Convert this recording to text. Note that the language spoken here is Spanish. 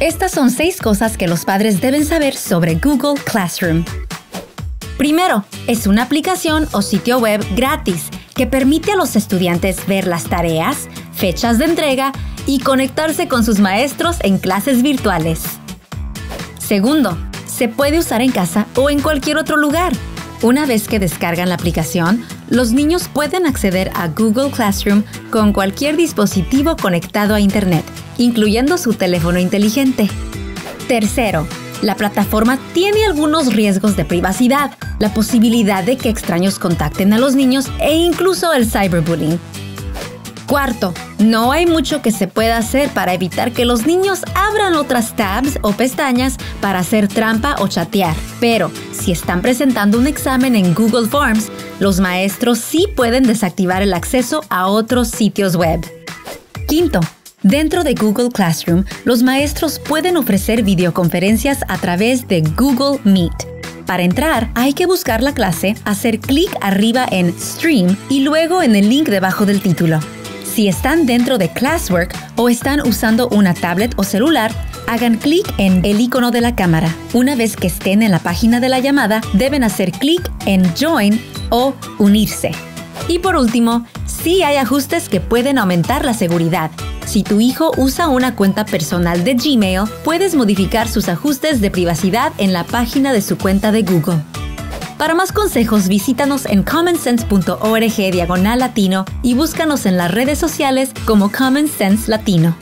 Estas son seis cosas que los padres deben saber sobre Google Classroom. Primero, es una aplicación o sitio web gratis que permite a los estudiantes ver las tareas, fechas de entrega y conectarse con sus maestros en clases virtuales. Segundo, se puede usar en casa o en cualquier otro lugar. Una vez que descargan la aplicación, los niños pueden acceder a Google Classroom con cualquier dispositivo conectado a Internet, incluyendo su teléfono inteligente. Tercero, la plataforma tiene algunos riesgos de privacidad, la posibilidad de que extraños contacten a los niños e incluso el cyberbullying. Cuarto, no hay mucho que se pueda hacer para evitar que los niños abran otras tabs o pestañas para hacer trampa o chatear. Pero si están presentando un examen en Google Forms, los maestros sí pueden desactivar el acceso a otros sitios web. Quinto, Dentro de Google Classroom, los maestros pueden ofrecer videoconferencias a través de Google Meet. Para entrar, hay que buscar la clase, hacer clic arriba en Stream y luego en el link debajo del título. Si están dentro de Classwork o están usando una tablet o celular, hagan clic en el icono de la cámara. Una vez que estén en la página de la llamada, deben hacer clic en Join o Unirse. Y por último, sí hay ajustes que pueden aumentar la seguridad. Si tu hijo usa una cuenta personal de Gmail, puedes modificar sus ajustes de privacidad en la página de su cuenta de Google. Para más consejos, visítanos en commonsense.org diagonal latino y búscanos en las redes sociales como Common Sense Latino.